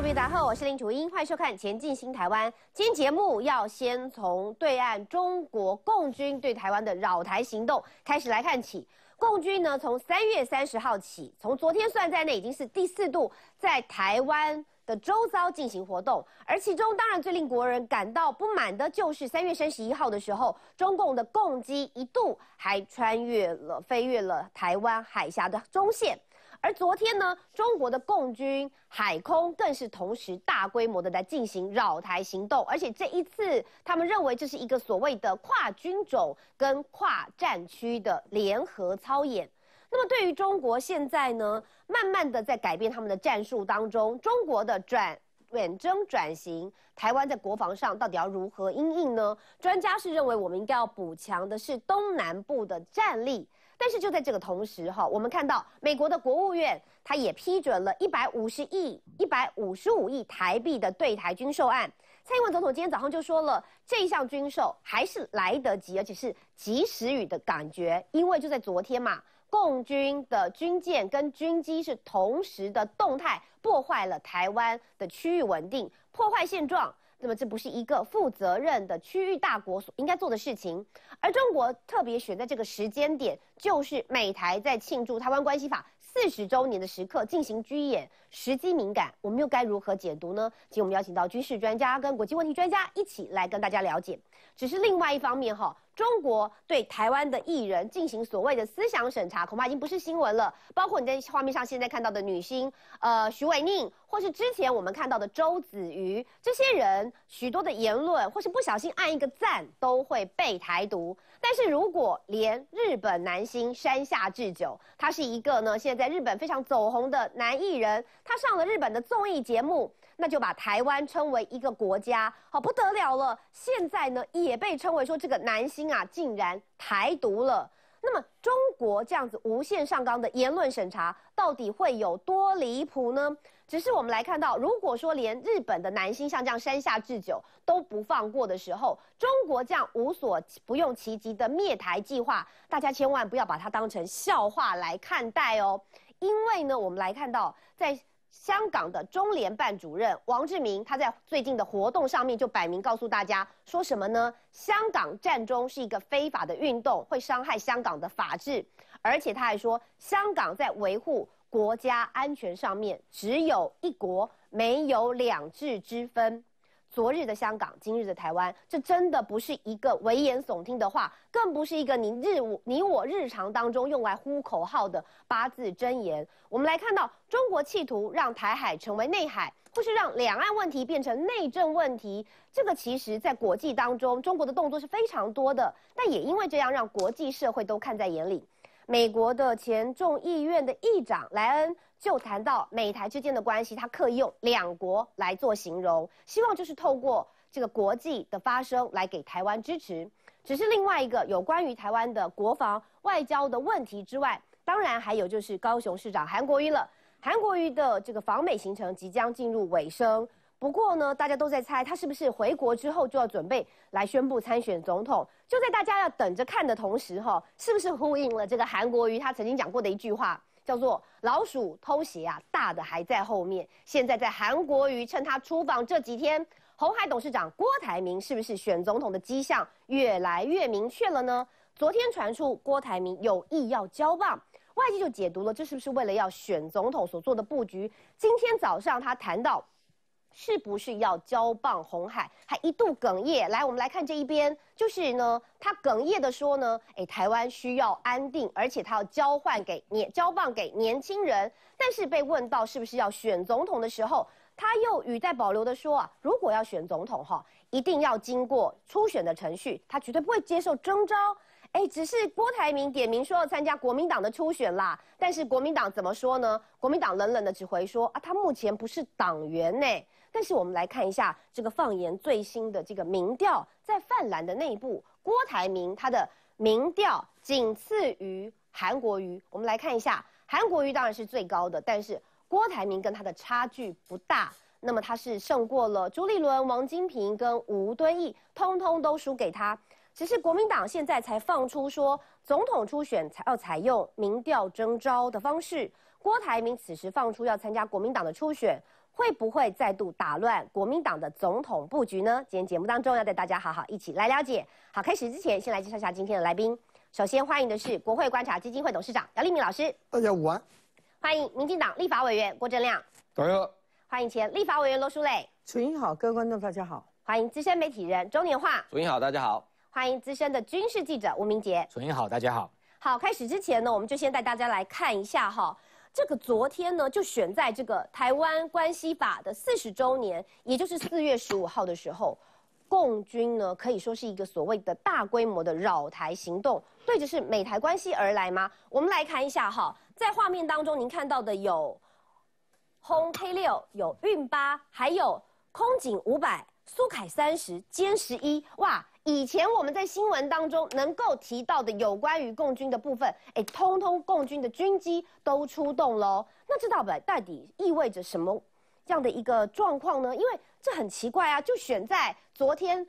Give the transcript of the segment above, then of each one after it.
各位大家好，我是林楚英，欢迎收看《前进新台湾》。今天节目要先从对岸中国共军对台湾的扰台行动开始来看起。共军呢，从三月三十号起，从昨天算在内，已经是第四度在台湾的周遭进行活动。而其中，当然最令国人感到不满的，就是三月三十一号的时候，中共的共机一度还穿越了、飞越了台湾海峡的中线。而昨天呢，中国的共军海空更是同时大规模的在进行扰台行动，而且这一次他们认为这是一个所谓的跨军种跟跨战区的联合操演。那么对于中国现在呢，慢慢的在改变他们的战术当中，中国的转远征转型，台湾在国防上到底要如何应应呢？专家是认为我们应该要补强的是东南部的战力。但是就在这个同时，哈，我们看到美国的国务院，它也批准了一百五十亿、一百五十五亿台币的对台军售案。蔡英文总统今天早上就说了，这一项军售还是来得及，而且是及时雨的感觉，因为就在昨天嘛，共军的军舰跟军机是同时的动态破坏了台湾的区域稳定，破坏现状。那么这不是一个负责任的区域大国所应该做的事情，而中国特别选在这个时间点，就是美台在庆祝《台湾关系法》四十周年的时刻进行军演，时机敏感，我们又该如何解读呢？请我们邀请到军事专家跟国际问题专家一起来跟大家了解。只是另外一方面哈。中国对台湾的艺人进行所谓的思想审查，恐怕已经不是新闻了。包括你在画面上现在看到的女星，呃，徐伟宁，或是之前我们看到的周子瑜，这些人许多的言论，或是不小心按一个赞，都会被台独。但是如果连日本男星山下智久，他是一个呢，现在在日本非常走红的男艺人，他上了日本的综艺节目。那就把台湾称为一个国家，好不得了了。现在呢，也被称为说这个男星啊，竟然台独了。那么中国这样子无限上纲的言论审查，到底会有多离谱呢？只是我们来看到，如果说连日本的男星像这样山下智久都不放过的时候，中国这样无所不用其极的灭台计划，大家千万不要把它当成笑话来看待哦。因为呢，我们来看到在。香港的中联办主任王志明，他在最近的活动上面就摆明告诉大家，说什么呢？香港战中是一个非法的运动，会伤害香港的法治，而且他还说，香港在维护国家安全上面只有一国，没有两制之分。昨日的香港，今日的台湾，这真的不是一个危言耸听的话，更不是一个你日我你我日常当中用来呼口号的八字真言。我们来看到，中国企图让台海成为内海，或是让两岸问题变成内政问题，这个其实在国际当中，中国的动作是非常多的，但也因为这样，让国际社会都看在眼里。美国的前众议院的议长莱恩就谈到美台之间的关系，他刻意用两国来做形容，希望就是透过这个国际的发声来给台湾支持。只是另外一个有关于台湾的国防外交的问题之外，当然还有就是高雄市长韩国瑜了。韩国瑜的这个访美行程即将进入尾声。不过呢，大家都在猜他是不是回国之后就要准备来宣布参选总统。就在大家要等着看的同时，哈，是不是呼应了这个韩国瑜他曾经讲过的一句话，叫做“老鼠偷鞋啊，大的还在后面”。现在在韩国瑜趁他出访这几天，红海董事长郭台铭是不是选总统的迹象越来越明确了呢？昨天传出郭台铭有意要交棒，外界就解读了这是不是为了要选总统所做的布局。今天早上他谈到。是不是要交棒红海？还一度哽咽。来，我们来看这一边，就是呢，他哽咽的说呢，哎，台湾需要安定，而且他要交换给年交棒给年轻人。但是被问到是不是要选总统的时候，他又语带保留的说啊，如果要选总统哈，一定要经过初选的程序，他绝对不会接受征召。哎，只是郭台铭点名说要参加国民党的初选啦，但是国民党怎么说呢？国民党冷冷的只回说啊，他目前不是党员呢。但是我们来看一下这个放言最新的这个民调，在泛蓝的内部，郭台铭他的民调仅次于韩国瑜。我们来看一下，韩国瑜当然是最高的，但是郭台铭跟他的差距不大。那么他是胜过了朱立伦、王金平跟吴敦义，通通都输给他。只是国民党现在才放出说，总统初选才要采用民调征召的方式。郭台铭此时放出要参加国民党的初选。会不会再度打乱国民党的总统布局呢？今天节目当中要带大家好好一起来了解。好，开始之前先来介绍一下今天的来宾。首先欢迎的是国会观察基金会董事长姚立明老师，大家午安。欢迎民进党立法委员郭正亮，大家好。欢迎前立法委员罗淑蕾，楚英好，各位观众大家好。欢迎资深媒体人周年化，楚英好，大家好。欢迎资深的军事记者吴明杰，楚英好，大家好。好，开始之前呢，我们就先带大家来看一下哈，这个昨天呢就选在这个台湾关系法的四十周年，也就是四月十五号的时候，共军呢可以说是一个所谓的大规模的扰台行动，对着是美台关系而来吗？我们来看一下哈，在画面当中您看到的有。轰 K 六有运八，还有空警五百、苏凯三十、歼十一，哇！以前我们在新闻当中能够提到的有关于共军的部分，哎，通通共军的军机都出动喽。那这到底到底意味着什么这样的一个状况呢？因为这很奇怪啊，就选在昨天，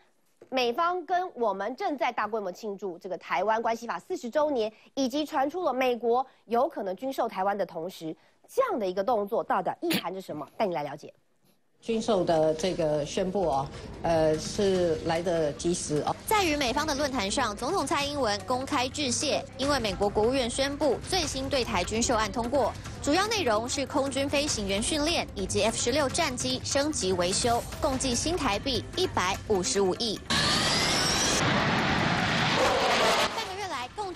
美方跟我们正在大规模庆祝这个台湾关系法四十周年，以及传出了美国有可能军售台湾的同时。这样的一个动作到底意含着什么？带你来了解。军售的这个宣布哦，呃，是来得及时哦。在与美方的论坛上，总统蔡英文公开致谢，因为美国国务院宣布最新对台军售案通过，主要内容是空军飞行员训练以及 F 十六战机升级维修，共计新台币一百五十五亿。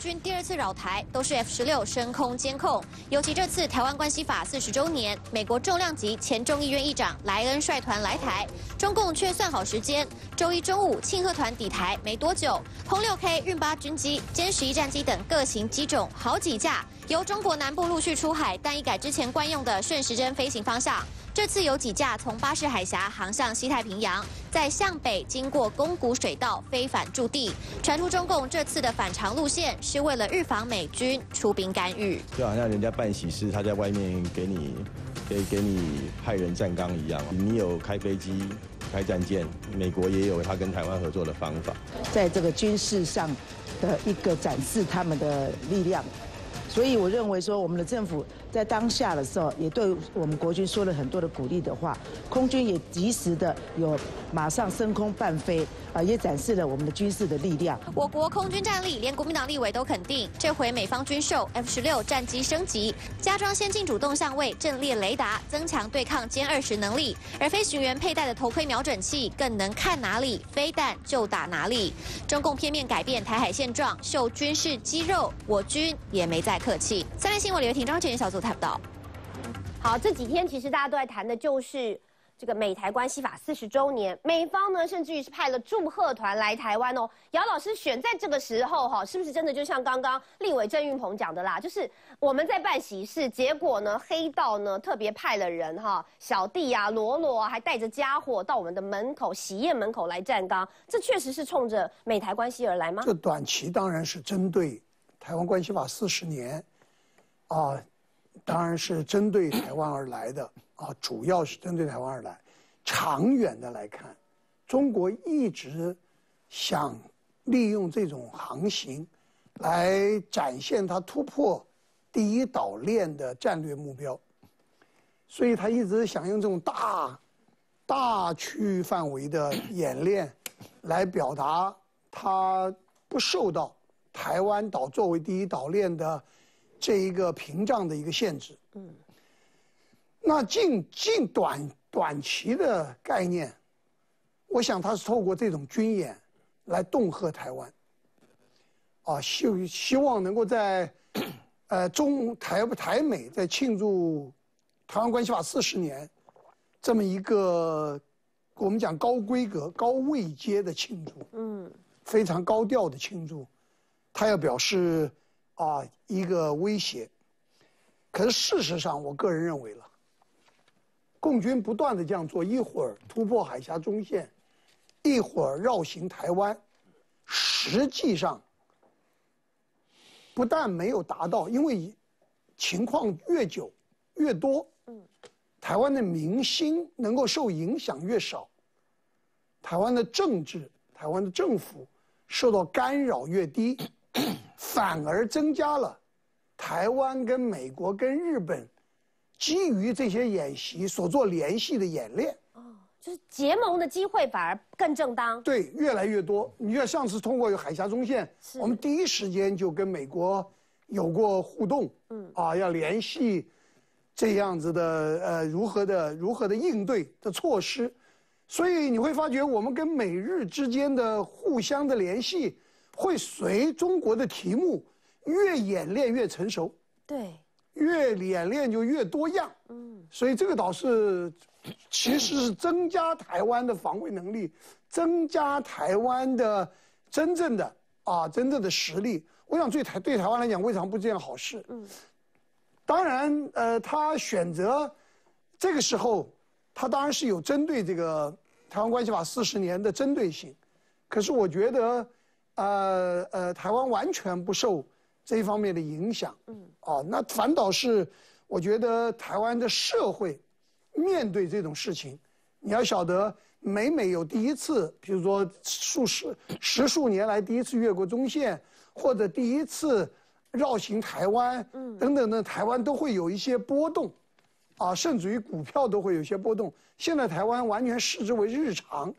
军第二次扰台都是 F 十六升空监控，尤其这次台湾关系法四十周年，美国重量级前众议院议长莱恩率团来台，中共却算好时间，周一中午庆贺团抵台没多久，轰六 K 运八军机、歼十一战机等各型机种好几架由中国南部陆续出海，但一改之前惯用的顺时针飞行方向。这次有几架从巴士海峡航向西太平洋，在向北经过宫古水道飞返驻地。传出中共这次的反常路线是为了预防美军出兵干预，就好像人家办喜事，他在外面给你给给你派人站岗一样。你有开飞机、开战舰，美国也有他跟台湾合作的方法，在这个军事上的一个展示他们的力量。所以我认为说，我们的政府。在当下的时候，也对我们国军说了很多的鼓励的话，空军也及时的有马上升空伴飞，啊，也展示了我们的军事的力量。我国空军战力，连国民党立委都肯定，这回美方军售 F 十六战机升级，加装先进主动相位阵列雷达，增强对抗歼二十能力，而飞行员佩戴的头盔瞄准器更能看哪里飞弹就打哪里。中共片面改变台海现状，秀军事肌肉，我军也没在客气。三立新闻刘婷、张志远小组。看到，好，这几天其实大家都在谈的就是这个美台关系法四十周年，美方呢甚至于是派了祝贺团来台湾哦。姚老师选在这个时候哈，是不是真的就像刚刚立委郑运鹏讲的啦？就是我们在办喜事，结果呢黑道呢特别派了人哈，小弟啊罗罗啊，还带着家伙到我们的门口喜宴门口来站岗，这确实是冲着美台关系而来吗？这短期当然是针对台湾关系法四十年啊。当然是针对台湾而来的啊，主要是针对台湾而来。长远的来看，中国一直想利用这种航行来展现它突破第一岛链的战略目标，所以他一直想用这种大、大区域范围的演练来表达他不受到台湾岛作为第一岛链的。这一个屏障的一个限制，嗯，那近近短短期的概念，我想他是透过这种军演来恫吓台湾，啊，希希望能够在，呃，中台台美在庆祝台湾关系法四十年这么一个我们讲高规格、高位阶的庆祝，嗯，非常高调的庆祝，他要表示。啊，一个威胁。可是事实上，我个人认为了，共军不断的这样做，一会儿突破海峡中线，一会儿绕行台湾，实际上不但没有达到，因为情况越久越多，台湾的民心能够受影响越少，台湾的政治、台湾的政府受到干扰越低。反而增加了台湾跟美国跟日本基于这些演习所做联系的演练。就是结盟的机会反而更正当。对，越来越多。你看上次通过有海峡中线，我们第一时间就跟美国有过互动，嗯，啊，要联系这样子的呃如何的如何的应对的措施，所以你会发觉我们跟美日之间的互相的联系会随中国的题目越演练越成熟，对，越演练就越多样，嗯，所以这个倒是。其实是增加台湾的防卫能力，增加台湾的真正的啊真正的实力。我想对台对台湾来讲，未尝不是件好事。嗯，当然，呃，他选择这个时候，他当然是有针对这个《台湾关系法》四十年的针对性。可是我觉得，呃呃，台湾完全不受这一方面的影响。嗯，哦，那反倒是我觉得台湾的社会。面对这种事情，你要晓得，每每有第一次，比如说数十十数年来第一次越过中线，或者第一次绕行台湾，嗯，等等的，台湾都会有一些波动，啊，甚至于股票都会有一些波动。现在台湾完全视之为日常，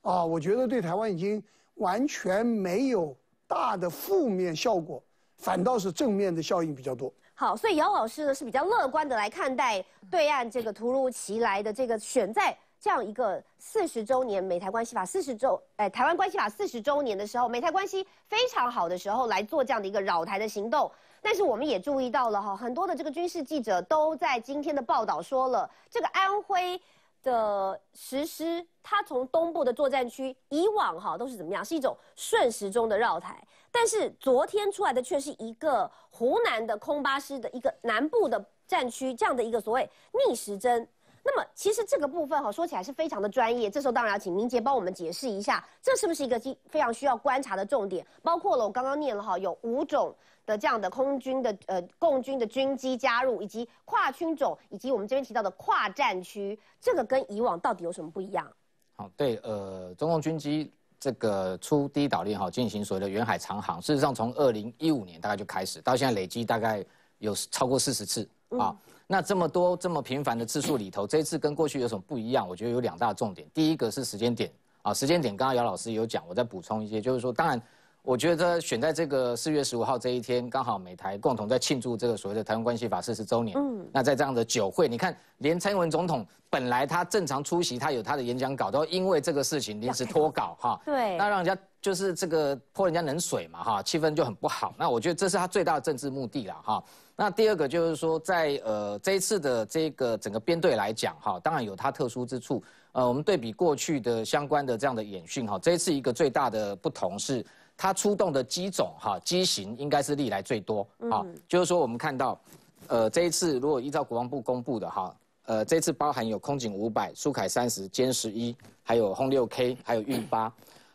啊，我觉得对台湾已经完全没有大的负面效果，反倒是正面的效应比较多。好，所以姚老师呢是比较乐观的来看待对岸这个突如其来的这个选在这样一个四十周年美台关系法四十周，哎，台湾关系法四十周年的时候，美台关系非常好的时候来做这样的一个扰台的行动。但是我们也注意到了哈，很多的这个军事记者都在今天的报道说了，这个安徽的实施，它从东部的作战区以往哈都是怎么样，是一种顺时钟的绕台。但是昨天出来的却是一个湖南的空巴师的一个南部的战区这样的一个所谓逆时针。那么其实这个部分哈说起来是非常的专业，这时候当然要请明杰帮我们解释一下，这是不是一个非常需要观察的重点？包括了我刚刚念了哈，有五种的这样的空军的呃共军的军机加入，以及跨军种，以及我们这边提到的跨战区，这个跟以往到底有什么不一样？好，对，呃，中共军机。这个出第一岛链哈，进行所谓的远海长航，事实上从二零一五年大概就开始，到现在累积大概有超过四十次啊。那这么多这么频繁的次数里头，这一次跟过去有什么不一样？我觉得有两大重点。第一个是时间点啊，时间点刚刚姚老师有讲，我再补充一些，就是说，当然。我觉得选在这个四月十五号这一天，刚好美台共同在庆祝这个所谓的台湾关系法四十周年。嗯，那在这样的酒会，你看，连蔡英文总统本来他正常出席，他有他的演讲稿，都因为这个事情临时脱稿哈。对。那让人家就是这个泼人家冷水嘛哈，气氛就很不好。那我觉得这是他最大的政治目的了哈。那第二个就是说，在呃这一次的这个整个编队来讲哈，当然有它特殊之处。呃，我们对比过去的相关的这样的演训哈，这一次一个最大的不同是。它出动的机种哈机型应该是历来最多啊，就是说我们看到，呃这一次如果依照国防部公布的哈，呃这次包含有空警五百、苏凯三十、歼十一，还有轰六 K，还有运八。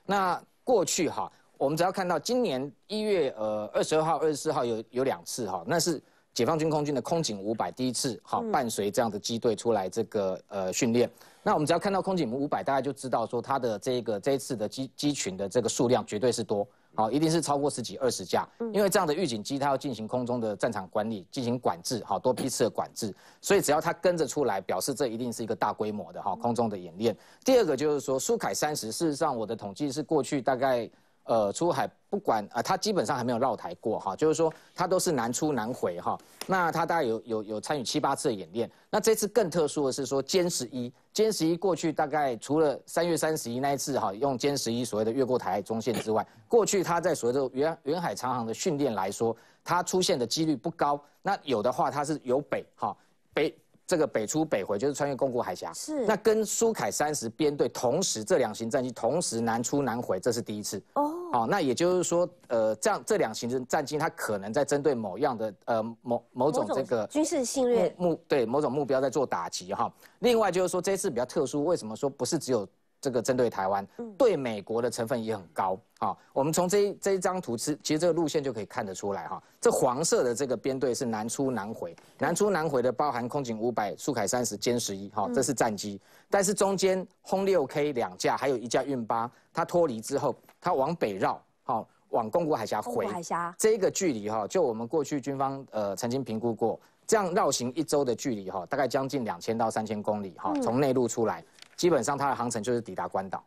那过去哈，我们只要看到今年一月呃二十二号、二十四号有有两次哈，那是解放军空军的空警五百第一次哈伴随这样的机队出来这个呃训练。那我们只要看到空警五百，大家就知道说它的这个这一次的机机群的这个数量绝对是多，好，一定是超过十几二十架，因为这样的预警机它要进行空中的战场管理，进行管制，好多批次的管制，所以只要它跟着出来，表示这一定是一个大规模的哈空中的演练。第二个就是说苏凯三十，事实上我的统计是过去大概。呃，出海不管啊，它基本上还没有绕台过哈，就是说它都是难出难回哈。那它大概有有有参与七八次的演练。那这次更特殊的是说歼十一，歼十一过去大概除了三月三十一那一次哈，用歼十一所谓的越过台海中线之外，过去它在所谓的远远海长航的训练来说，它出现的几率不高。那有的话，它是由北哈北。这个北出北回就是穿越宫古海峡，是那跟苏凯三十编队同时这两型战机同时南出南回，这是第一次哦。好，那也就是说，呃，这样这两型的战机它可能在针对某样的呃某某种这个军事侵略目对某种目标在做打击哈。另外就是说这次比较特殊，为什么说不是只有？这个针对台湾，对美国的成分也很高啊。我们从这这一张图，其其实这个路线就可以看得出来哈。这黄色的这个编队是南出南回，南出南回的包含空警五百、苏凯三十、歼十一，哈，这是战机。但是中间轰六 K 两架，还有一架运八，它脱离之后，它往北绕，好，往宫古海峡回。海峡这个距离哈，就我们过去军方呃曾经评估过，这样绕行一周的距离哈，大概将近两千到三千公里哈，从内陆出来，基本上它的航程就是抵达关岛。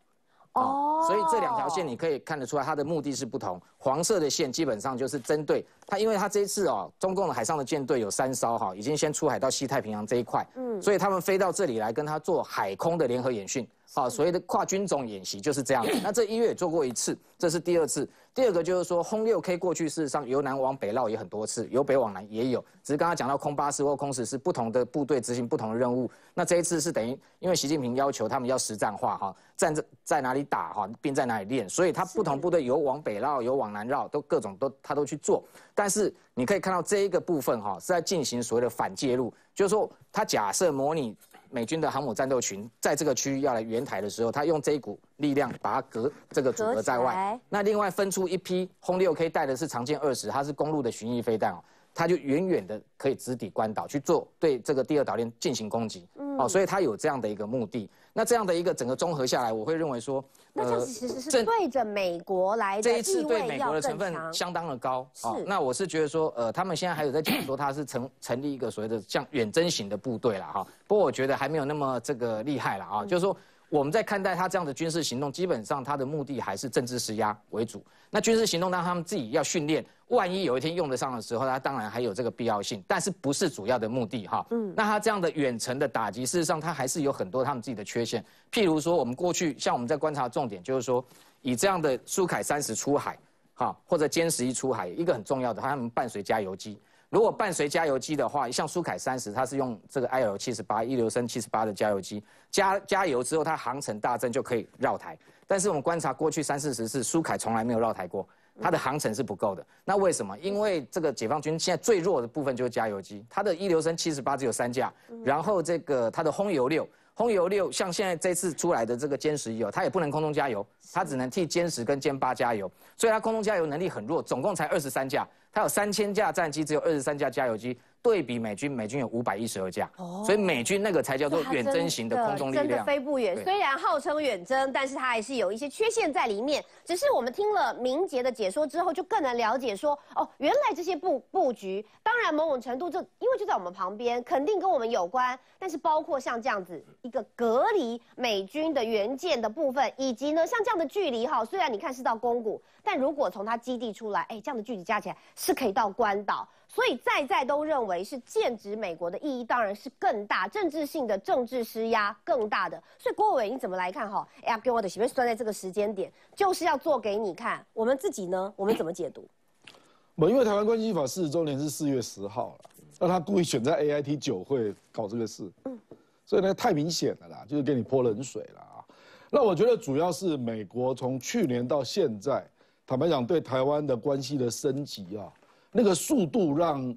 哦，所以这两条线你可以看得出来，它的目的是不同。黄色的线基本上就是针对它，因为它这一次哦，中共的海上的舰队有三艘哈，已经先出海到西太平洋这一块，嗯，所以他们飞到这里来跟他做海空的联合演训。好，所谓的跨军种演习就是这样。那这一月也做过一次，这是第二次。第二个就是说，轰六 K 过去事实上由南往北绕也很多次，由北往南也有，只是刚刚讲到空八师或空十是不同的部队执行不同的任务。那这一次是等于，因为习近平要求他们要实战化哈，战在在哪里打哈，并在哪里练，所以他不同部队有往北绕，有往南绕，都各种都他都去做。但是你可以看到这一个部分哈，是在进行所谓的反介入，就是说他假设模拟。美军的航母战斗群在这个区域要来援台的时候，他用这一股力量把它隔这个阻隔在外。那另外分出一批轰六 K 带的是长剑二十，它是公路的巡弋飞弹哦，它就远远的可以直抵关岛去做对这个第二岛链进行攻击。哦，所以它有这样的一个目的。那这样的一个整个综合下来，我会认为说，那这其实是对着美国来的，这一次对美国的成分相当的高。是，那我是觉得说，呃，他们现在还有在讲说他是成成立一个所谓的像远征型的部队了哈。不过我觉得还没有那么这个厉害了啊，就是说。我们在看待他这样的军事行动，基本上他的目的还是政治施压为主。那军事行动当他们自己要训练，万一有一天用得上的时候，他当然还有这个必要性，但是不是主要的目的哈。嗯。那他这样的远程的打击，事实上他还是有很多他们自己的缺陷。譬如说，我们过去像我们在观察重点，就是说以这样的苏凯三十出海，哈，或者歼十一出海，一个很重要的，他们伴随加油机。如果伴随加油机的话，像苏凯三十，它是用这个 IL 七十八一流升七十八的加油机，加加油之后，它航程大增就可以绕台。但是我们观察过去三四十次，苏凯从来没有绕台过，它的航程是不够的。那为什么？因为这个解放军现在最弱的部分就是加油机，它的一流升七十八只有三架，然后这个它的轰油六，轰油六像现在这次出来的这个歼十一哦，它也不能空中加油，它只能替歼十跟歼八加油，所以它空中加油能力很弱，总共才二十三架。还有三千架战机，只有二十三架加油机。对比美军，美军有五百一十二架，所以美军那个才叫做远征型的空中力量，真的飞不远。虽然号称远征，但是它还是有一些缺陷在里面。只是我们听了明杰的解说之后，就更能了解说，哦，原来这些布布局，当然某种程度就因为就在我们旁边，肯定跟我们有关。但是包括像这样子一个隔离美军的原件的部分，以及呢像这样的距离哈，虽然你看是到宫古，但如果从它基地出来，哎，这样的距离加起来是可以到关岛。所以在在都认为是剑指美国的意义当然是更大，政治性的政治施压更大的。所以郭伟你怎么来看哈？哎呀，给我的随便算在这个时间点，就是要做给你看。我们自己呢，我们怎么解读？我因为台湾关系法四十周年是四月十号了，那他故意选在 A I T 酒会搞这个事，嗯，所以呢太明显了啦，就是给你泼冷水了啊。那我觉得主要是美国从去年到现在，坦白讲对台湾的关系的升级啊。那个速度让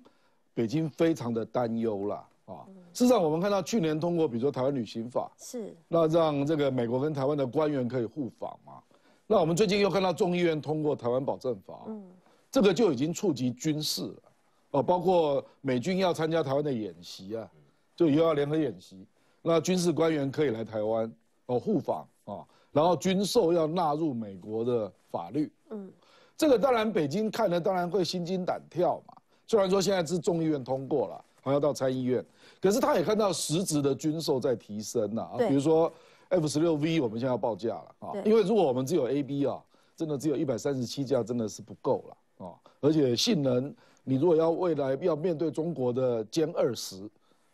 北京非常的担忧了啊！事实上，我们看到去年通过，比如说台湾旅行法，是那让这个美国跟台湾的官员可以互访嘛。那我们最近又看到众议院通过台湾保证法，嗯，这个就已经触及军事了哦，包括美军要参加台湾的演习啊，就又要联合演习，那军事官员可以来台湾哦互访啊，然后军售要纳入美国的法律，嗯。这个当然，北京看了当然会心惊胆跳嘛。虽然说现在是众议院通过了，还要到参议院，可是他也看到实质的军售在提升呐啊。比如说 F 十六 V，我们现在要报价了啊。因为如果我们只有 A B 啊，真的只有一百三十七架，真的是不够了啊。而且性能，你如果要未来要面对中国的歼二十，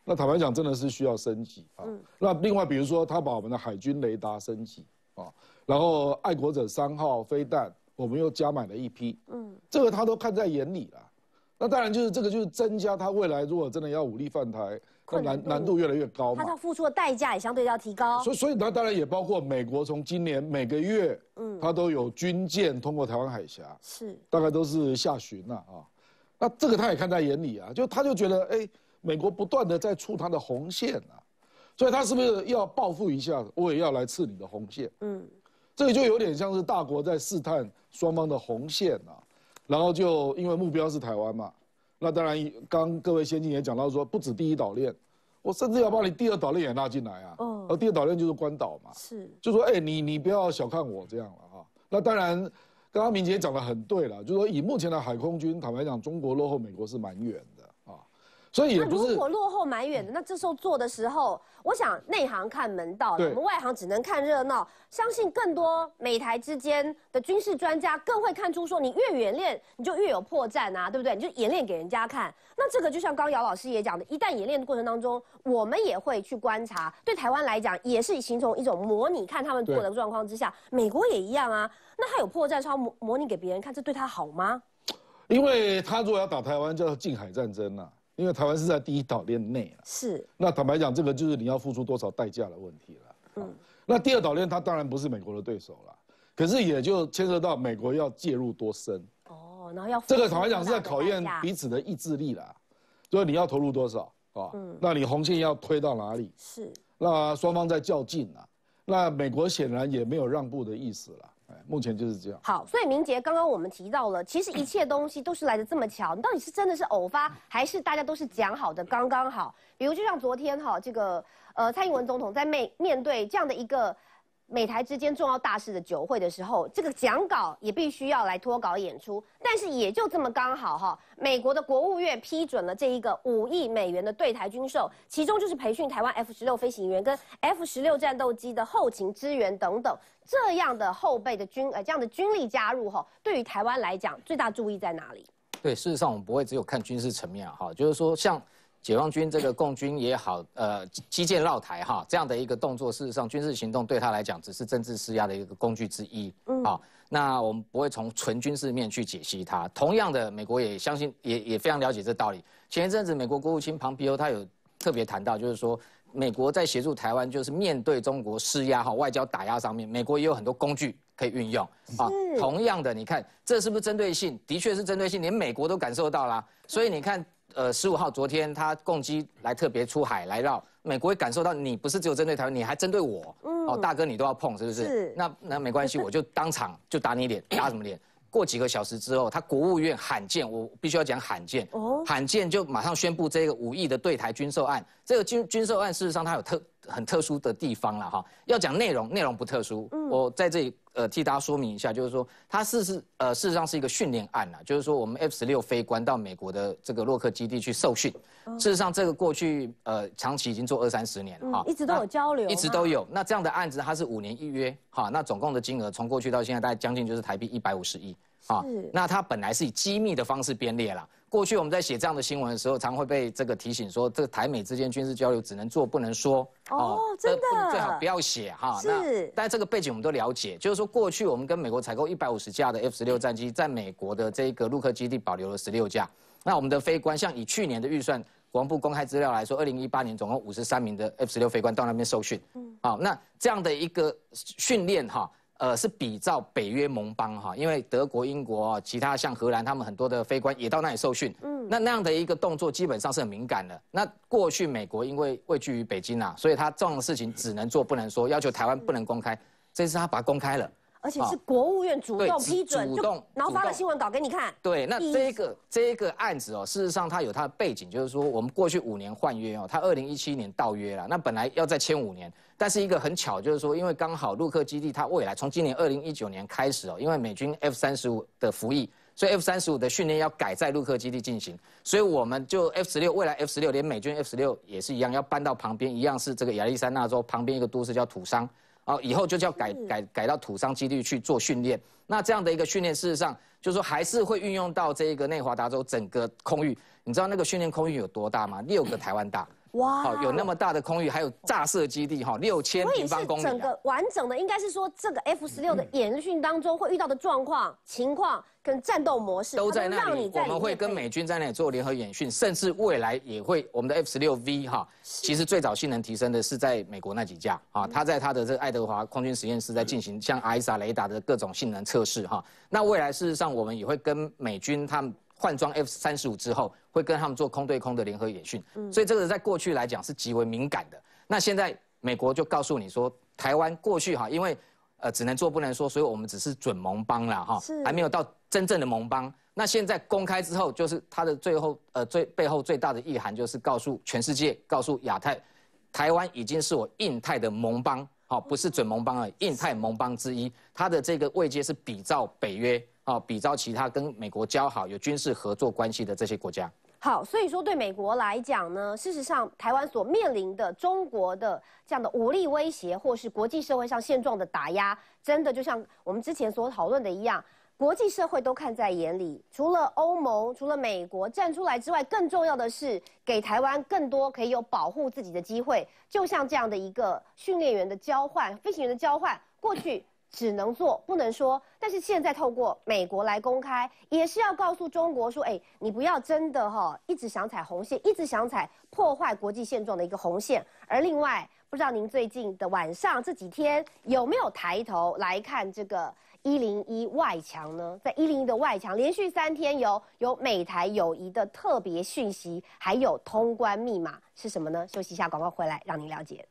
那坦白讲，真的是需要升级啊。那另外，比如说他把我们的海军雷达升级啊，然后爱国者三号飞弹。我们又加买了一批，嗯，这个他都看在眼里了。那当然就是这个就是增加他未来如果真的要武力犯台，难难度越来越高嘛。他要付出的代价也相对要提高。所以所以那当然也包括美国从今年每个月，嗯，他都有军舰通过台湾海峡，是大概都是下旬了啊。那这个他也看在眼里啊，就他就觉得哎，美国不断的在触他的红线啊，所以他是不是要报复一下？我也要来刺你的红线，嗯。这个就有点像是大国在试探双方的红线啊，然后就因为目标是台湾嘛，那当然刚各位先进也讲到说，不止第一岛链，我甚至要把你第二岛链也拉进来啊，哦，而第二岛链就是关岛嘛，是，就说哎，你你不要小看我这样了哈，那当然，刚刚明杰讲的很对了，就说以目前的海空军，坦白讲，中国落后美国是蛮远所以也那不是如果落后蛮远的，那这时候做的时候，我想内行看门道，我们外行只能看热闹。相信更多美台之间的军事专家更会看出，说你越演练，你就越有破绽啊，对不对？你就演练给人家看。那这个就像刚姚老师也讲的，一旦演练的过程当中，我们也会去观察。对台湾来讲，也是形成一种模拟，看他们做的状况之下，美国也一样啊。那他有破绽，超模模拟给别人看，这对他好吗？因为他如果要打台湾，叫近海战争呐、因为台湾是在第一岛链内啊。是，那坦白讲，这个就是你要付出多少代价的问题了。嗯，那第二岛链它当然不是美国的对手了，可是也就牵涉到美国要介入多深。哦，然后要这个坦白讲是在考验彼此的意志力啦，就是你要投入多少啊？嗯那你红线要推到哪里？是。那双方在较劲啊。那美国显然也没有让步的意思了。目前就是这样。好，所以明杰刚刚我们提到了，其实一切东西都是来的这么巧，你到底是真的是偶发，还是大家都是讲好的刚刚好？比如就像昨天哈，这个呃蔡英文总统在面面对这样的一个美台之间重要大事的酒会的时候，这个讲稿也必须要来脱稿演出，但是也就这么刚好哈，美国的国务院批准了这一个五亿美元的对台军售，其中就是培训台湾 F 十六飞行员跟 F 十六战斗机的后勤支援等等。这样的后备的军呃这样的军力加入哈，对于台湾来讲最大注意在哪里？对，事实上我们不会只有看军事层面哈，就是说像解放军这个共军也好，呃，基建绕台哈这样的一个动作，事实上军事行动对他来讲只是政治施压的一个工具之一。嗯，好，那我们不会从纯军事面去解析它。同样的，美国也相信也也非常了解这道理。前一阵子，美国国务卿庞皮欧他有特别谈到，就是说。美国在协助台湾，就是面对中国施压哈，外交打压上面，美国也有很多工具可以运用啊。同样的，你看这是不是针对性？的确是针对性，连美国都感受到啦。所以你看，呃，十五号昨天他共机来特别出海来绕，美国会感受到你不是只有针对台湾，你还针对我。哦，大哥你都要碰，是不是？是那那没关系，我就当场就打你脸，打什么脸？过几个小时之后，他国务院罕见，我必须要讲罕见，哦罕见就马上宣布这个五亿的对台军售案。这个军军售案事实上它有特很特殊的地方了哈。要讲内容，内容不特殊，我在这里呃替大家说明一下，就是说它事实呃事实上是一个训练案啦，就是说我们 F 十六飞官到美国的这个洛克基地去受训。事实上，这个过去呃长期已经做二三十年了哈、嗯一直都有交流一直都有。那这样的案子它是五年一约，哈，那总共的金额从过去到现在大概将近就是台币一百五十亿，啊是，那它本来是以机密的方式编列啦。过去我们在写这样的新闻的时候，常会被这个提醒说，这个台美之间军事交流只能做不能说。哦真的最好不要写哈。是那但这个背景我们都了解，就是说过去我们跟美国采购一百五十架的 F 十六战机，在美国的这个陆克基地保留了十六架。那我们的飞官，像以去年的预算，国防部公开资料来说，二零一八年总共五十三名的 F 十六飞官到那边受训。嗯，好，那这样的一个训练哈。呃，是比照北约盟邦哈，因为德国、英国啊，其他像荷兰，他们很多的飞官也到那里受训。嗯，那那样的一个动作基本上是很敏感的。那过去美国因为畏惧于北京啊，所以他这样的事情只能做不能说，要求台湾不能公开。这次他把它公开了。而且是国务院主动批准，主动然后发了新闻稿给你看。对，那意这个这个案子哦，事实上它有它的背景，就是说我们过去五年换约哦，它二零一七年到约了，那本来要再签五年，但是一个很巧，就是说因为刚好陆克基地它未来从今年二零一九年开始哦，因为美军 F 三十五的服役，所以 F 三十五的训练要改在陆克基地进行，所以我们就 F 十六未来 F 十六连美军 F 十六也是一样，要搬到旁边，一样是这个亚利桑那州旁边一个都市叫土桑。哦，以后就叫改改改到土商基地去做训练。那这样的一个训练，事实上就是说还是会运用到这个内华达州整个空域。你知道那个训练空域有多大吗？六个台湾大。哇好，有那么大的空域，还有炸射基地哈，六千平方公里整个完整的，应该是说这个 F 十六的演训当中会遇到的状况、情况跟战斗模式，都在那里我们会跟美军在那里做联合演训，甚至未来也会我们的 F 十六 V 哈，其实最早性能提升的是在美国那几架啊，它在它的这个爱德华空军实验室在进行像 ISA 雷达的各种性能测试哈。那未来事实上我们也会跟美军他们换装 F 三十五之后，会跟他们做空对空的联合演训，所以这个在过去来讲是极为敏感的。那现在美国就告诉你说，台湾过去哈，因为呃只能做不能说，所以我们只是准盟邦了哈是，还没有到真正的盟邦。那现在公开之后，就是它的最后呃最背后最大的意涵，就是告诉全世界，告诉亚太，台湾已经是我印太的盟邦，好、不是准盟邦而，印太盟邦之一。它的这个位阶是比照北约，啊、比照其他跟美国交好、有军事合作关系的这些国家。好，所以说对美国来讲呢，事实上台湾所面临的中国的这样的武力威胁，或是国际社会上现状的打压，真的就像我们之前所讨论的一样，国际社会都看在眼里。除了欧盟、除了美国站出来之外，更重要的是给台湾更多可以有保护自己的机会。就像这样的一个训练员的交换、飞行员的交换，过去。只能做不能说，但是现在透过美国来公开，也是要告诉中国说，哎，你不要真的哈，一直想踩红线，一直想踩破坏国际现状的一个红线。而另外，不知道您最近的晚上这几天有没有抬头来看这个一零一外墙呢？在一零一的外墙，连续三天有有美台友谊的特别讯息，还有通关密码是什么呢？休息一下，广告回来让您了解。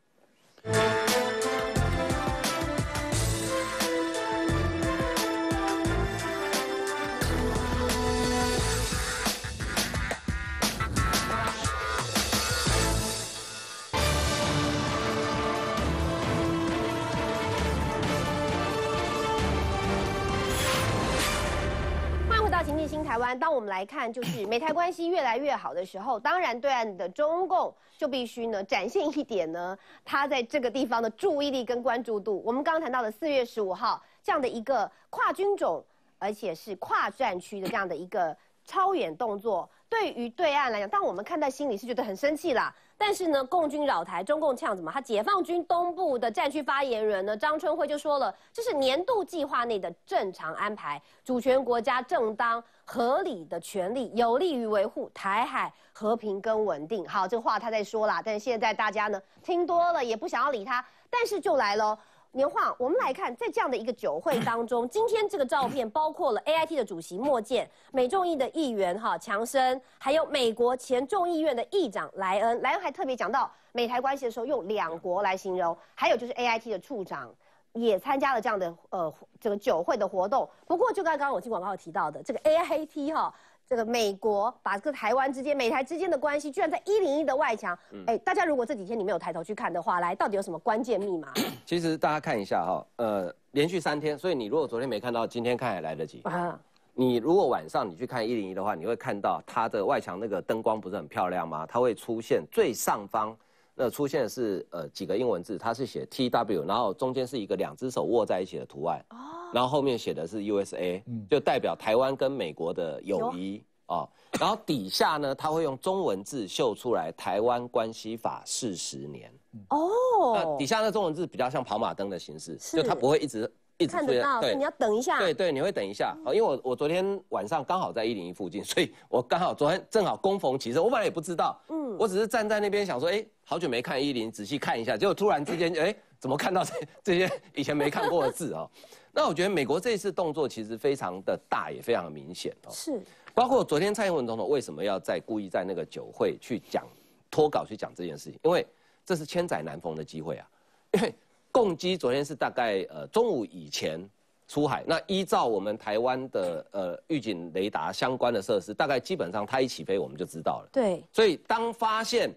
台湾，当我们来看，就是美台关系越来越好的时候，当然对岸的中共就必须呢展现一点呢，他在这个地方的注意力跟关注度。我们刚刚谈到的四月十五号这样的一个跨军种，而且是跨战区的这样的一个超远动作，对于对岸来讲，当我们看在心里是觉得很生气啦。但是呢，共军扰台，中共呛什么？他解放军东部的战区发言人呢，张春辉就说了，这是年度计划内的正常安排，主权国家正当合理的权利，有利于维护台海和平跟稳定。好，这个话他在说啦，但是现在大家呢听多了也不想要理他，但是就来了。年晃，我们来看，在这样的一个酒会当中，今天这个照片包括了 A I T 的主席莫健、美众议的议员哈强生，还有美国前众议院的议长莱恩。莱恩还特别讲到美台关系的时候，用两国来形容。还有就是 A I T 的处长也参加了这样的呃这个酒会的活动。不过，就刚刚我进广告提到的这个 A I T 哈。这个美国把这个台湾之间、美台之间的关系，居然在一零一的外墙。哎，大家如果这几天你没有抬头去看的话，来，到底有什么关键密码？其实大家看一下哈，呃，连续三天，所以你如果昨天没看到，今天看还来得及啊。你如果晚上你去看一零一的话，你会看到它的外墙那个灯光不是很漂亮吗？它会出现最上方。那出现的是呃几个英文字，它是写 T W，然后中间是一个两只手握在一起的图案，哦，然后后面写的是 U S A，嗯就代表台湾跟美国的友谊哦，然后底下呢，它会用中文字绣出来台湾关系法四十年，哦，那底下那中文字比较像跑马灯的形式，就它不会一直。一直看得到，对，你要等一下。对对，你会等一下哦，因为我我昨天晚上刚好在一零一附近，所以我刚好昨天正好恭逢其盛。我本来也不知道，嗯，我只是站在那边想说，哎，好久没看一零，仔细看一下，结果突然之间，哎，怎么看到这 这些以前没看过的字哦？那我觉得美国这一次动作其实非常的大，也非常的明显哦。是，包括昨天蔡英文总统为什么要在故意在那个酒会去讲脱稿去讲这件事情？因为这是千载难逢的机会啊，因为。共机昨天是大概呃中午以前出海，那依照我们台湾的呃预警雷达相关的设施，大概基本上它一起飞我们就知道了。对，所以当发现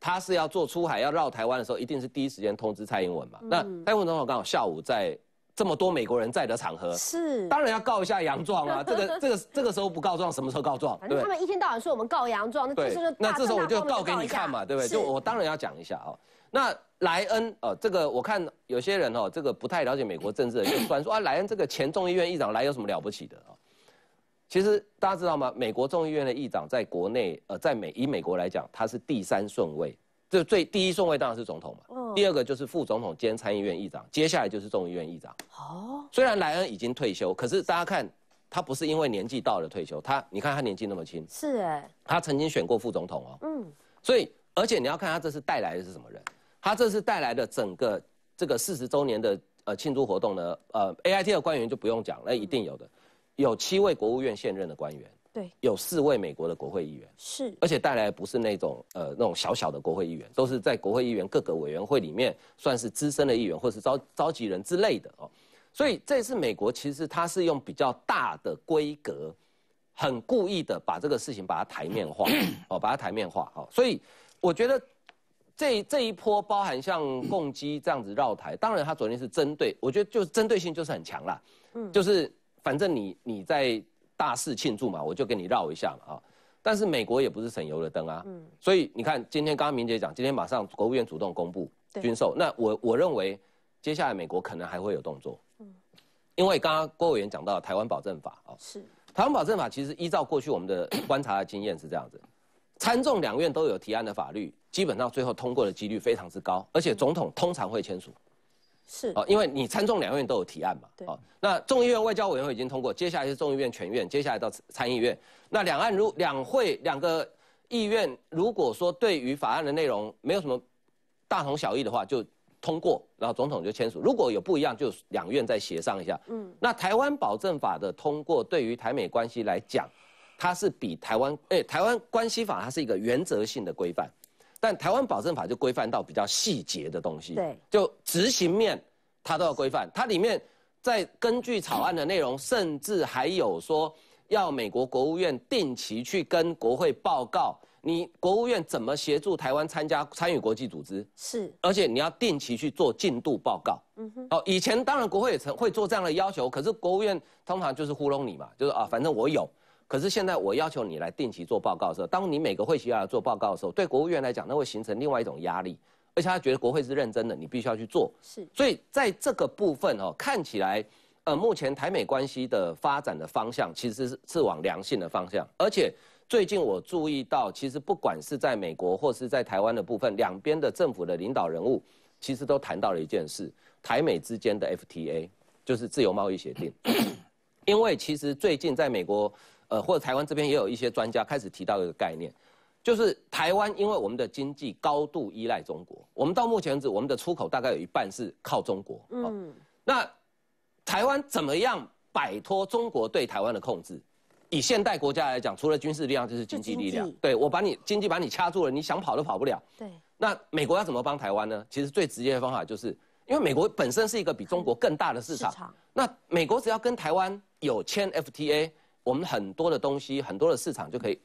它是要做出海要绕台湾的时候，一定是第一时间通知蔡英文嘛。那蔡英文总统刚好下午在这么多美国人在的场合，是当然要告一下洋状啊。这个这个这个时候不告状，什么时候告状？反正他们一天到晚说我们告洋状，那这时候那这时候我就告给你看嘛，对不对？就我当然要讲一下哦。那莱恩哦，这个我看有些人哦，这个不太了解美国政治的，就突然说啊，莱恩这个前众议院议长来有什么了不起的啊？其实大家知道吗？美国众议院的议长在国内呃，在美以美国来讲，他是第三顺位，就最第一顺位当然是总统嘛，第二个就是副总统兼参议院议长，接下来就是众议院议长。哦，虽然莱恩已经退休，可是大家看他不是因为年纪到了退休，他你看他年纪那么轻，是哎，他曾经选过副总统哦，嗯，所以而且你要看他这次带来的是什么人。他这次带来的整个这个四十周年的呃庆祝活动呢，呃，A I T 的官员就不用讲，那一定有的，有七位国务院现任的官员，对，有四位美国的国会议员，是，而且带来不是那种呃那种小小的国会议员，都是在国会议员各个委员会里面算是资深的议员或是召召集人之类的哦，所以这次美国其实他是用比较大的规格，很故意的把这个事情把它台面化 哦，把它台面化哦，所以我觉得。这这一波包含像共机这样子绕台，当然他昨天是针对，我觉得就是针对性就是很强啦，嗯，就是反正你你在大肆庆祝嘛，我就给你绕一下嘛啊。但是美国也不是省油的灯啊。嗯，所以你看，今天刚刚明姐讲，今天马上国务院主动公布军售，那我我认为接下来美国可能还会有动作。嗯，因为刚刚郭委员讲到台湾保证法啊，是台湾保证法，其实依照过去我们的 观察的经验是这样子，参众两院都有提案的法律，基本上最后通过的几率非常之高，而且总统通常会签署。是哦，因为你参众两院都有提案嘛，对，哦，那众议院外交委员会已经通过，接下来是众议院全院，接下来到参议院。那两岸如两会两个议院，如果说对于法案的内容没有什么大同小异的话，就通过，然后总统就签署。如果有不一样，就两院再协商一下。嗯，那台湾保证法的通过，对于台美关系来讲，它是比台湾诶，台湾关系法它是一个原则性的规范。但台湾保证法就规范到比较细节的东西，对，就执行面它都要规范。它里面在根据草案的内容，甚至还有说要美国国务院定期去跟国会报告，你国务院怎么协助台湾参加参与国际组织，是，而且你要定期去做进度报告。嗯哼，哦，以前当然国会也曾会做这样的要求，可是国务院通常就是糊弄你嘛，就是啊，反正我有。可是现在我要求你来定期做报告的时候，当你每个会期要来做报告的时候，对国务院来讲，那会形成另外一种压力，而且他觉得国会是认真的，你必须要去做。是，所以在这个部分哦，看起来，呃，目前台美关系的发展的方向其实是是往良性的方向，而且最近我注意到，其实不管是在美国或是在台湾的部分，两边的政府的领导人物其实都谈到了一件事：台美之间的 FTA，就是自由贸易协定，因为其实最近在美国。呃，或者台湾这边也有一些专家开始提到一个概念，就是台湾因为我们的经济高度依赖中国，我们到目前为止，我们的出口大概有一半是靠中国。嗯，那台湾怎么样摆脱中国对台湾的控制？以现代国家来讲，除了军事力量就是经济力量。对我把你经济把你掐住了，你想跑都跑不了。对。那美国要怎么帮台湾呢？其实最直接的方法就是，因为美国本身是一个比中国更大的市场。那美国只要跟台湾有签 FTA。我们很多的东西，很多的市场就可以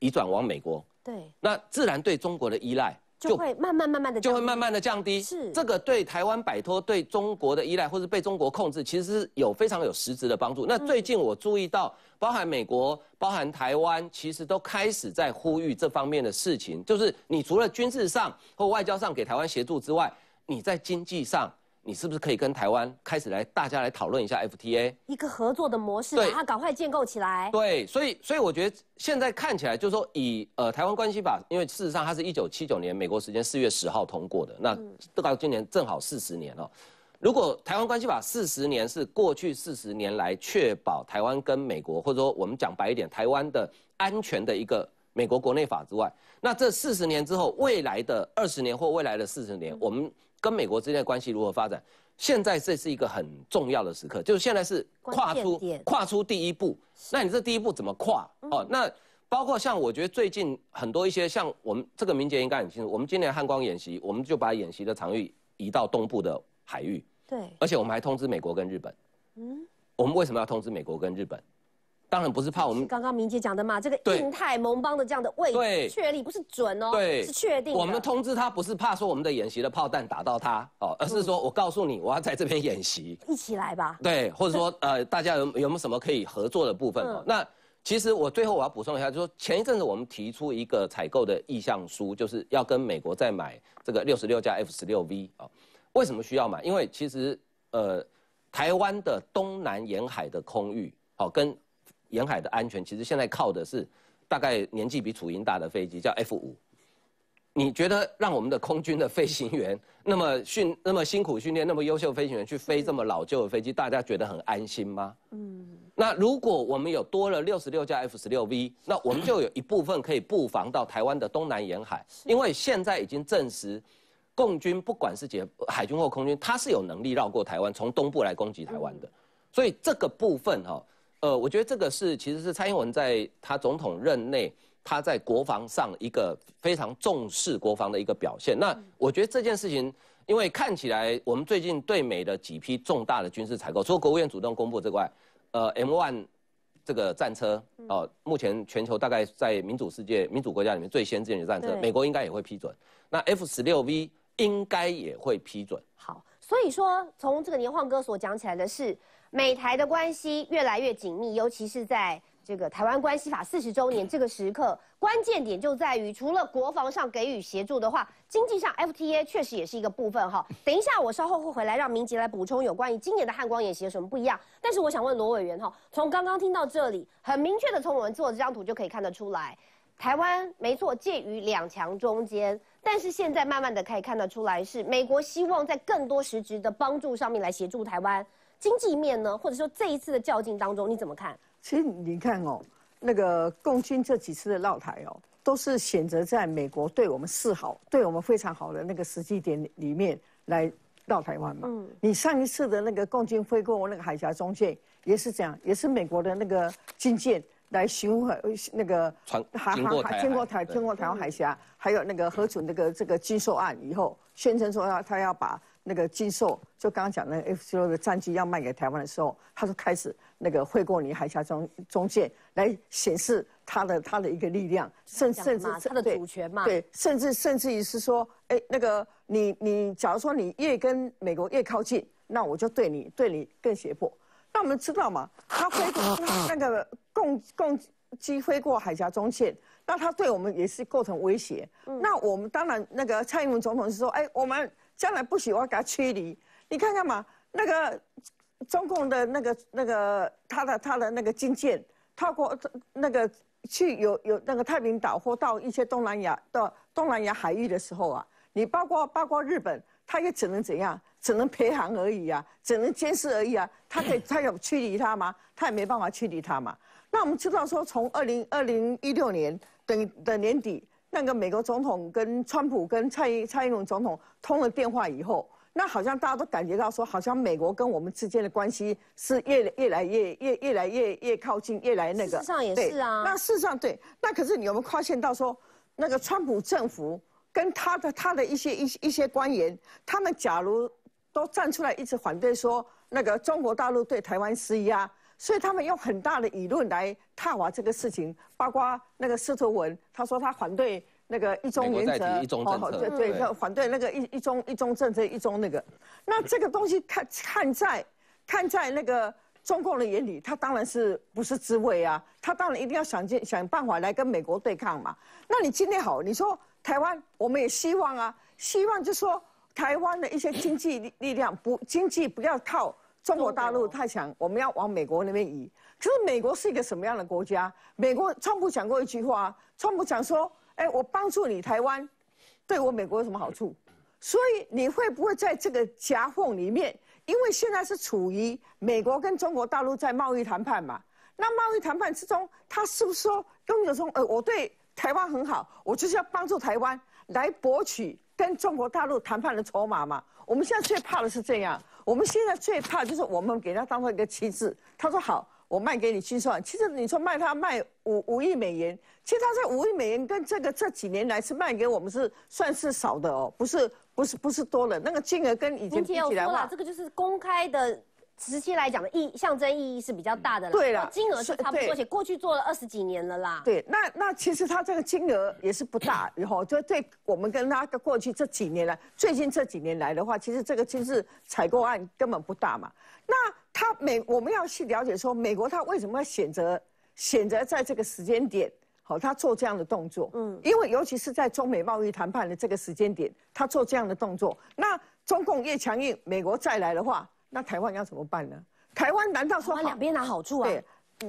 移转往美国。对，那自然对中国的依赖就会慢慢慢慢的就会慢慢的降低。是这个对台湾摆脱对中国的依赖，或是被中国控制，其实是有非常有实质的帮助。那最近我注意到，包含美国、包含台湾，其实都开始在呼吁这方面的事情，就是你除了军事上或外交上给台湾协助之外，你在经济上。你是不是可以跟台湾开始来，大家来讨论一下 FTA 一个合作的模式，把它赶快建构起来。对，所以所以我觉得现在看起来就是说，以呃台湾关系法，因为事实上它是一九七九年美国时间四月十号通过的，那到今年正好四十年了。如果台湾关系法四十年是过去四十年来确保台湾跟美国，或者说我们讲白一点，台湾的安全的一个美国国内法之外，那这四十年之后，未来的二十年或未来的四十年，我们。跟美国之间的关系如何发展？现在这是一个很重要的时刻，就是现在是跨出跨出第一步。那你这第一步怎么跨？哦，那包括像我觉得最近很多一些像我们这个民杰应该很清楚，我们今年汉光演习，我们就把演习的场域移到东部的海域。对，而且我们还通知美国跟日本。嗯，我们为什么要通知美国跟日本？当然不是怕我们刚刚明姐讲的嘛，这个印太盟邦的这样的位置确立不是准哦，对，是确定。我们通知他不是怕说我们的演习的炮弹打到他哦，而是说我告诉你我要在这边演习，一起来吧。对，或者说呃，大家有有没有什么可以合作的部分？那其实我最后我要补充一下，就是说前一阵子我们提出一个采购的意向书，就是要跟美国再买这个六十六架 F 十六 V 啊。为什么需要买？因为其实呃，台湾的东南沿海的空域哦跟沿海的安全其实现在靠的是大概年纪比楚英大的飞机，叫 F 五。你觉得让我们的空军的飞行员 那么训那么辛苦训练那么优秀飞行员去飞这么老旧的飞机，大家觉得很安心吗？嗯。那如果我们有多了六十六架 F 十六 V，那我们就有一部分可以布防到台湾的东南沿海，因为现在已经证实，共军不管是解海军或空军，它是有能力绕过台湾，从东部来攻击台湾的。所以这个部分哈。呃，我觉得这个是其实是蔡英文在他总统任内，他在国防上一个非常重视国防的一个表现。那我觉得这件事情，因为看起来我们最近对美的几批重大的军事采购，除了国务院主动公布之外，呃，M1 这个战车哦，目前全球大概在民主世界、民主国家里面最先进的战车，美国应该也会批准。那 F 十六 V 应该也会批准。好，所以说从这个年晃哥所讲起来的是。美台的关系越来越紧密，尤其是在这个台湾关系法四十周年这个时刻，关键点就在于，除了国防上给予协助的话，经济上 FTA 确实也是一个部分哈。等一下，我稍后会回来让明杰来补充有关于今年的汉光演习有什么不一样。但是我想问罗委员哈，从刚刚听到这里，很明确的从我们做的这张图就可以看得出来，台湾没错介于两强中间，但是现在慢慢的可以看得出来，是美国希望在更多实质的帮助上面来协助台湾经济面呢，或者说这一次的较劲当中，你怎么看？其实你看哦，那个共军这几次的绕台哦，都是选择在美国对我们示好、对我们非常好的那个时机点里面来绕台湾嘛。嗯。你上一次的那个共军飞过那个海峡中线也是这样，也是美国的那个军舰来巡回那个船经过台经过台经过台湾海峡，还有那个核准那个这个军售案以后，宣称说要他要把。那个军售，就刚刚讲那个 F 十六的战机要卖给台湾的时候，他就开始那个会过你海峡中中线来显示他的他的一个力量，甚甚至他的主权嘛，对，甚至甚至于是说，哎，那个你你假如说你越跟美国越靠近，那我就对你对你更胁迫。那我们知道嘛，他飞过那个共共机飞过海峡中线，那他对我们也是构成威胁。那我们当然那个蔡英文总统是说，哎，我们。将来不喜欢给他驱离，你看看嘛，那个中共的那个那个他的他的那个军舰，透过那个去有有那个太平岛或到一些东南亚到东南亚海域的时候啊，你包括包括日本，他也只能怎样，只能陪航而已啊，只能监视而已啊，他可以他有驱离他吗？他也没办法驱离他嘛。那我们知道说，从二零二零一六年等的年底。那个美国总统跟川普跟蔡蔡英文总统通了电话以后，那好像大家都感觉到说，好像美国跟我们之间的关系是越越来越越越来越越靠近，越来那个。事实上也是啊。那事实上对，那可是你有没有发现到说，那个川普政府跟他的他的一些一一些官员，他们假如都站出来一直反对说，那个中国大陆对台湾施压。所以他们用很大的舆论来踏伐这个事情，包括那个司徒文，他说他反对那个一中原则，对对，反对那个一一中一中政策一中那个，那这个东西看看在看在那个中共的眼里，他当然是不是滋味啊？他当然一定要想尽想办法来跟美国对抗嘛。那你今天好，你说台湾，我们也希望啊，希望就说台湾的一些经济力力量不经济不要靠。中国大陆太强，我们要往美国那边移。可是美国是一个什么样的国家？美国川普讲过一句话，川普讲说：“哎，我帮助你台湾，对我美国有什么好处？”所以你会不会在这个夹缝里面？因为现在是处于美国跟中国大陆在贸易谈判嘛。那贸易谈判之中，他是不是说拥有说：“呃，我对台湾很好，我就是要帮助台湾来博取跟中国大陆谈判的筹码嘛？”我们现在最怕的是这样。我们现在最怕就是我们给他当做一个旗帜，他说好，我卖给你七十万。其实你说卖他卖五五亿美元，其实他这五亿美元跟这个这几年来是卖给我们是算是少的哦，不是不是不是多了，那个金额跟以前比起来哇，这个就是公开的。实际来讲的意象征意义是比较大的啦，对了，金额是差不多，而且过去做了二十几年了啦。对，那那其实它这个金额也是不大，然后就对我们跟他过去这几年来，最近这几年来的话，其实这个军事采购案根本不大嘛。那他美我们要去了解说，美国他为什么要选择选择在这个时间点，好，他做这样的动作？嗯，因为尤其是在中美贸易谈判的这个时间点，他做这样的动作，那中共越强硬，美国再来的话。那台湾要怎么办呢？台湾难道说两边拿好处啊？对，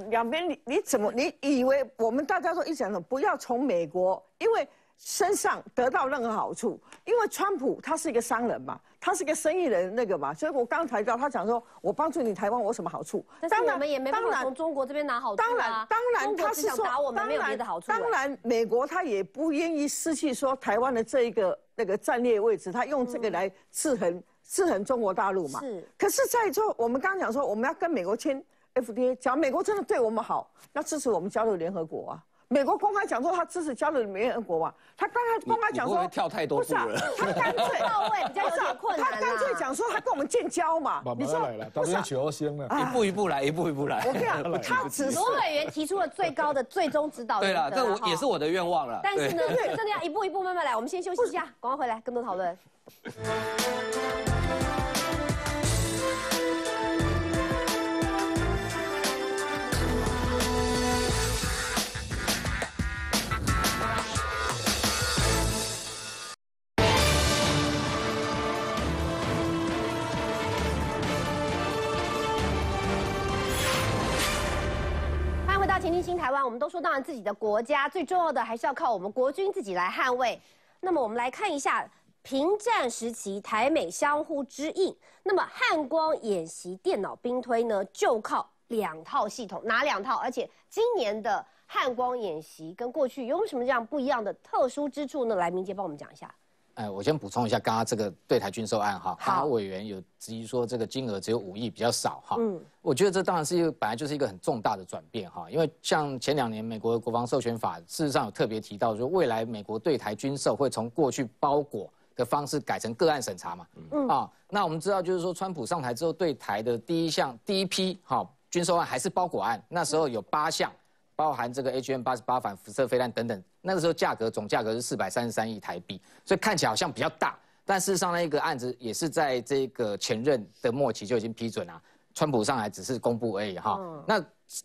两边你你怎么你以为我们大家都一讲说不要从美国因为身上得到任何好处？因为川普他是一个商人嘛，他是个生意人那个嘛，所以我刚才到他讲说我帮助你台湾我什么好处？当然我们也没办法从中国这边拿好处当然当然他是说当然当然美国他也不愿意失去说台湾的这一个那个战略位置，他用这个来制衡。制衡中国大陆嘛？是。可是，在做我们刚刚讲说，我们要跟美国签 FTA，讲美国真的对我们好，要支持我们加入联合国啊。美国公开讲说他支持加入联合国嘛，他刚才公开讲说跳太多步了，他干脆到位比较有困难他干脆讲说他跟我们建交嘛。你说来了，不是求先了，一步一步来，一步一步来。我跟你讲，他只是罗委员提出了最高的最终指导对了，这我也是我的愿望了。但是呢，真的要一步一步慢慢来。我们先休息一下，广告回来更多讨论。前进新台湾，我们都说，当然自己的国家最重要的还是要靠我们国军自己来捍卫。那么我们来看一下平战时期台美相互之应。那么汉光演习电脑兵推呢，就靠两套系统，哪两套？而且今年的汉光演习跟过去有什么这样不一样的特殊之处呢？来，明杰帮我们讲一下。哎，我先补充一下，刚刚这个对台军售案哈，刚刚委员有质疑说这个金额只有五亿，比较少哈。嗯，我觉得这当然是一个本来就是一个很重大的转变哈，因为像前两年美国的国防授权法，事实上有特别提到说，未来美国对台军售会从过去包裹的方式改成个案审查嘛。嗯啊，那我们知道就是说，川普上台之后对台的第一项第一批哈军售案还是包裹案，那时候有八项。包含这个 H M 八十八反辐射飞弹等等，那个时候价格总价格是四百三十三亿台币，所以看起来好像比较大，但事实上那个案子也是在这个前任的末期就已经批准了，川普上来只是公布而已哈。那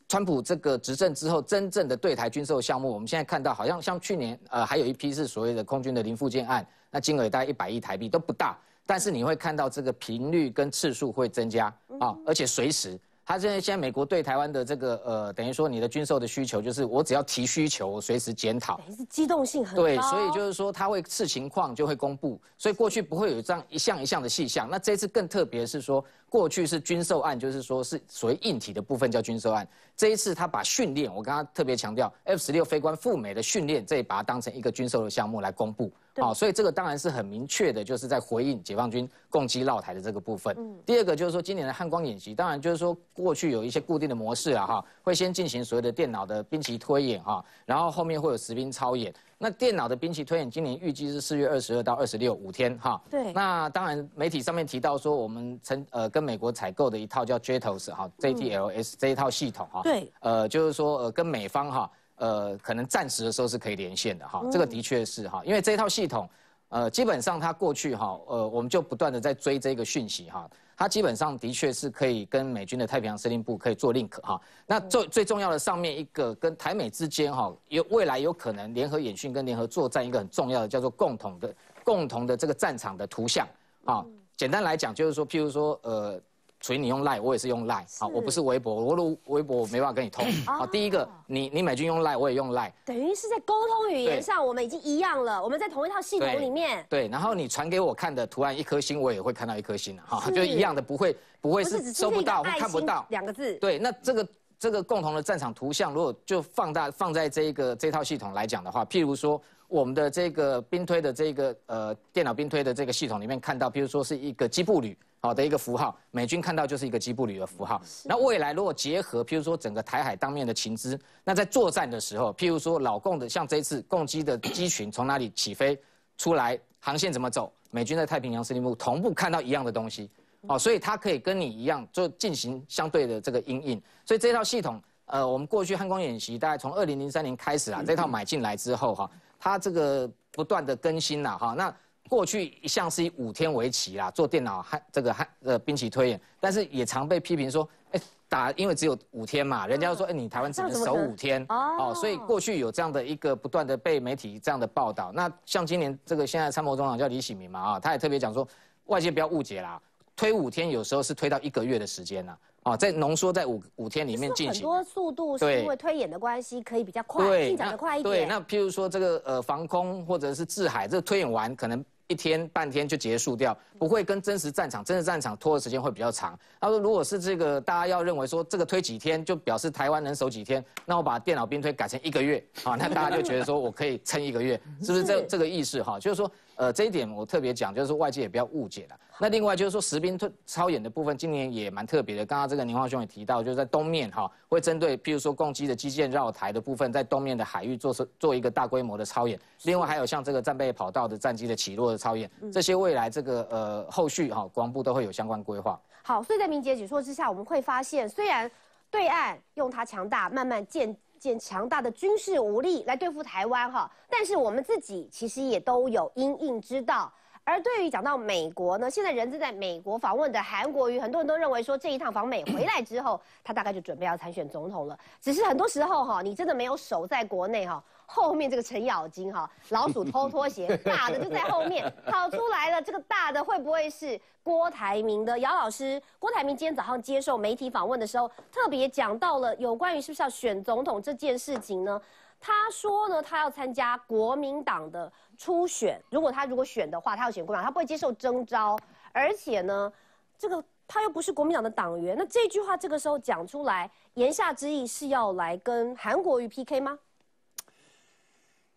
川普这个执政之后，真正的对台军售项目，我们现在看到好像像去年呃还有一批是所谓的空军的零附件案，那金额大概一百亿台币都不大，但是你会看到这个频率跟次数会增加啊，而且随时。他现在现在美国对台湾的这个呃，等于说你的军售的需求，就是我只要提需求，随时检讨，是机动性很高。对，所以就是说他会视情况就会公布，所以过去不会有这样一项一项的细项。那这次更特别是说，过去是军售案，就是说是所谓硬体的部分叫军售案。这一次他把训练，我刚刚特别强调，F 十六飞官赴美的训练，这也把它当成一个军售的项目来公布。好，所以这个当然是很明确的，就是在回应解放军攻击绕台的这个部分。嗯，第二个就是说，今年的汉光演习，当然就是说过去有一些固定的模式啊，哈，会先进行所谓的电脑的兵棋推演哈，然后后面会有实兵操演。那电脑的兵棋推演，今年预计是四月二十二到二十六五天哈。对。那当然媒体上面提到说，我们曾呃跟美国采购的一套叫 JTLS 哈，JTLS 这一套系统哈。对。呃，就是说呃跟美方哈。呃，可能暂时的时候是可以连线的哈，这个的确是哈，因为这套系统，呃，基本上它过去哈，呃，我们就不断的在追这个讯息哈，它基本上的确是可以跟美军的太平洋司令部可以做 link 哈。那最最重要的上面一个跟台美之间哈，有未来有可能联合演训跟联合作战一个很重要的叫做共同的共同的这个战场的图像啊。简单来讲就是说，譬如说呃。所以你用赖，我也是用赖，好，我不是微博，我的微博我没办法跟你通。好，第一个，你你美军用赖，我也用赖，等于是在沟通语言上，我们已经一样了，我们在同一套系统里面。对，然后你传给我看的图案一颗星，我也会看到一颗星的，哈，就一样的，不会不会是收不到或看不到。两个字。对，那这个这个共同的战场图像，如果就放大放在这一个这套系统来讲的话，譬如说我们的这个兵推的这个呃电脑兵推的这个系统里面看到，譬如说是一个机步旅。好的一个符号，美军看到就是一个机步旅的符号。那未来如果结合，譬如说整个台海当面的情资，那在作战的时候，譬如说老共的像这次共机的机群从哪里起飞出来，航线怎么走，美军在太平洋司令部同步看到一样的东西。哦，所以它可以跟你一样，就进行相对的这个应应。所以这套系统，呃，我们过去汉光演习大概从二零零三年开始啊，这套买进来之后哈，它这个不断的更新了哈，那。过去一向是以五天为期啦，做电脑汉这个汉呃兵棋推演，但是也常被批评说，哎打因为只有五天嘛，人家说哎你台湾只能守五天哦，所以过去有这样的一个不断的被媒体这样的报道。那像今年这个现在参谋总长叫李喜明嘛啊，他也特别讲说，外界不要误解啦，推五天有时候是推到一个月的时间呐，啊在浓缩在五五天里面进行。很多速度是因为推演的关系，可以比较快，进展的快一点。对，那譬如说这个呃防空或者是制海，这个推演完可能。一天半天就结束掉，不会跟真实战场，真实战场拖的时间会比较长。他说，如果是这个，大家要认为说这个推几天，就表示台湾能守几天，那我把电脑兵推改成一个月，啊，那大家就觉得说我可以撑一个月，是不是这这个意思哈？就是说。呃，这一点我特别讲，就是外界也不要误解了。那另外就是说，实兵操演的部分，今年也蛮特别的。刚刚这个宁华兄也提到，就是在东面哈，会针对譬如说攻击的基建绕台的部分，在东面的海域做做一个大规模的操演。另外还有像这个战备跑道的战机的起落的操演，这些未来这个呃后续哈，国防部都会有相关规划。好，所以在明杰解说之下，我们会发现，虽然对岸用它强大慢慢建。建强大的军事武力来对付台湾哈，但是我们自己其实也都有因应之道，而对于讲到美国呢，现在人正在美国访问的韩国瑜，很多人都认为说这一趟访美回来之后，他大概就准备要参选总统了。只是很多时候哈，你真的没有守在国内哈，后面这个程咬金哈，老鼠偷拖鞋，大的就在后面跑出来了。这个大的会不会是郭台铭的？姚老师，郭台铭今天早上接受媒体访问的时候，特别讲到了有关于是不是要选总统这件事情呢？他说呢，他要参加国民党的初选。如果他如果选的话，他要选国民党，他不会接受征召。而且呢，这个他又不是国民党的党员。那这句话这个时候讲出来，言下之意是要来跟韩国瑜 PK 吗？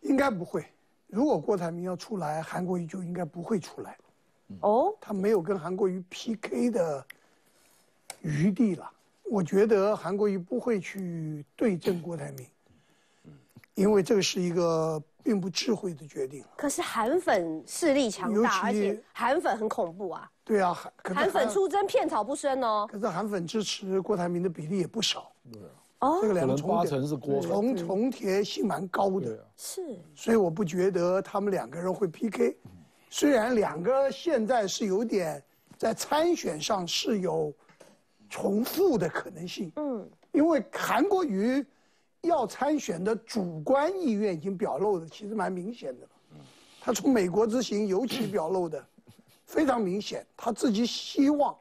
应该不会。如果郭台铭要出来，韩国瑜就应该不会出来。哦，他没有跟韩国瑜 PK 的余地了。我觉得韩国瑜不会去对阵郭台铭。因为这个是一个并不智慧的决定。可是韩粉势力强大，而且韩粉很恐怖啊。对啊，韩韩粉出征，片草不生哦。可是韩粉支持郭台铭的比例也不少。对哦，这个两八成是郭，重重叠性蛮高的。是。所以我不觉得他们两个人会 PK。虽然两个现在是有点在参选上是有重复的可能性。嗯。因为韩国瑜。要参选的主观意愿已经表露的，其实蛮明显的了。他从美国之行尤其表露的非常明显，他自己希望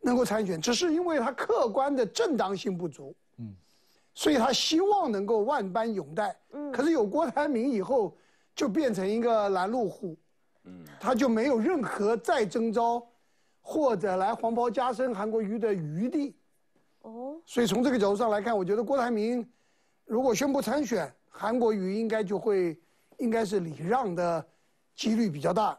能够参选，只是因为他客观的正当性不足，嗯，所以他希望能够万般拥戴。嗯，可是有郭台铭以后，就变成一个拦路虎，嗯，他就没有任何再征召或者来黄袍加身韩国瑜的余地。哦，所以从这个角度上来看，我觉得郭台铭。如果宣布参选，韩国瑜应该就会，应该是礼让的几率比较大，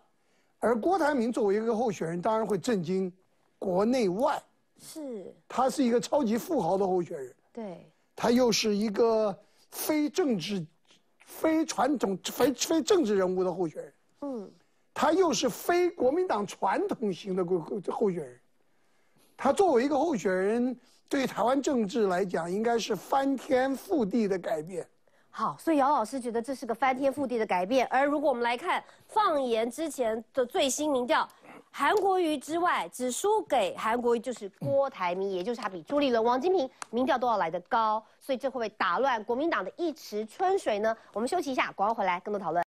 而郭台铭作为一个候选人，当然会震惊国内外。是。他是一个超级富豪的候选人。对。他又是一个非政治、非传统、非非政治人物的候选人。嗯。他又是非国民党传统型的候候选人。他作为一个候选人。对台湾政治来讲，应该是翻天覆地的改变。好，所以姚老师觉得这是个翻天覆地的改变。而如果我们来看放言之前的最新民调，韩国瑜之外，只输给韩国瑜就是郭台铭，也就是他比朱立伦、王金平民调都要来得高。所以这会不会打乱国民党的一池春水呢？我们休息一下，广告回来更多讨论。